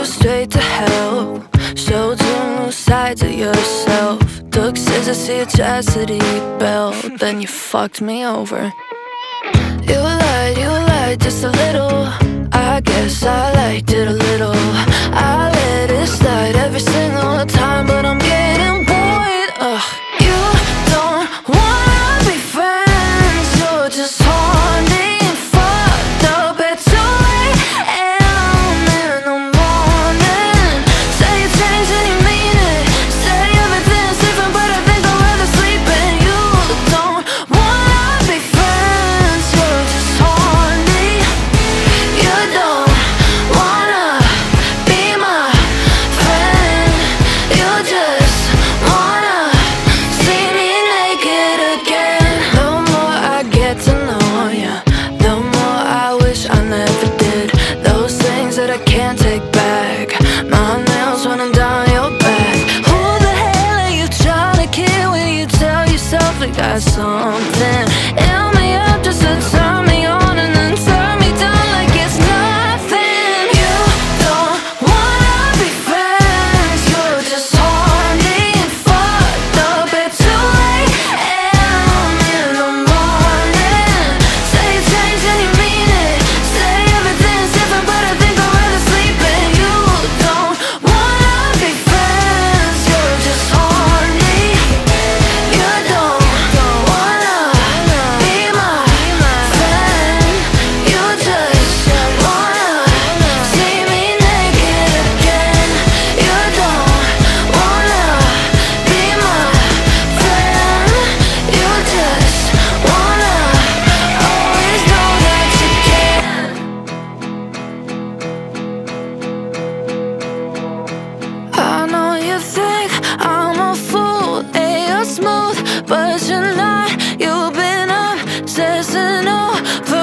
you straight to hell. Showed two new sides of yourself. Took scissors to your chastity belt. Then you fucked me over. got something. Help me up just a know.